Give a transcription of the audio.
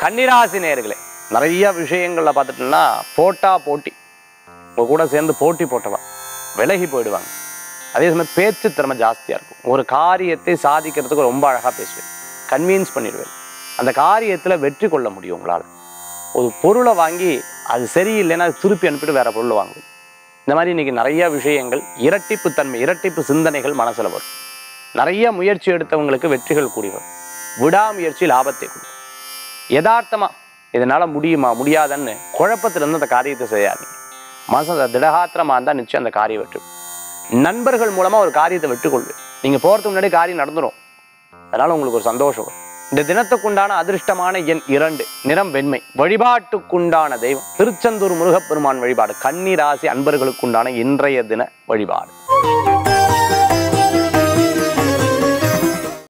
கன்னிராசி நேர்களே நிறைய விஷயங்களில் பார்த்துட்டோம்னா போட்டா போட்டி. உங்கள் கூட சேர்ந்து போட்டி போட்டவா விலகி போயிடுவாங்க. அதே சமயம் பேச்சு திறமை ஜாஸ்தியாக இருக்கும். ஒரு காரியத்தை சாதிக்கிறதுக்கு ரொம்ப அழகாக பேசுவேன். கன்வின்ஸ் பண்ணிடுவேன். அந்த காரியத்தில் வெற்றி கொள்ள முடியும் உங்களால். ஒரு பொருளை வாங்கி அது சரியில்லைன்னா அது திருப்பி அனுப்பிட்டு வேற பொருள் வாங்குவேன் இந்த மாதிரி இன்னைக்கு நிறைய விஷயங்கள் இரட்டிப்பு தன்மை இரட்டிப்பு சிந்தனைகள் மனசுல வரும். நிறைய முயற்சி எடுத்தவங்களுக்கு வெற்றிகள் கூடி வரும். விடாமுயற்சி லாபத்தை கொடுக்கும். யதார்த்தமாக இதனால முடியுமா முடியாதுன்னு குழப்பத்திலிருந்து அந்த காரியத்தை செய்யாதீங்க. மனசு திடகாத்திரமாக இருந்தால் நிச்சயம் அந்த காரியம் வெற்றி நண்பர்கள் மூலமா ஒரு காரியத்தை வெற்றிக்கொள்வேன் நீங்க போறதுக்கு முன்னாடி காரியம் நடந்துடும் அதனால உங்களுக்கு ஒரு சந்தோஷம் இந்த தினத்துக்குண்டான அதிர்ஷ்டமான எண் இரண்டு நிறம் வெண்மை. வழிபாட்டுக்குண்டான தெய்வம். திருச்செந்தூர் முருகப்பெருமான் வழிபாடு. கன்னிராசி அன்பர்களுக்குண்டான இன்றைய தின வழிபாடு.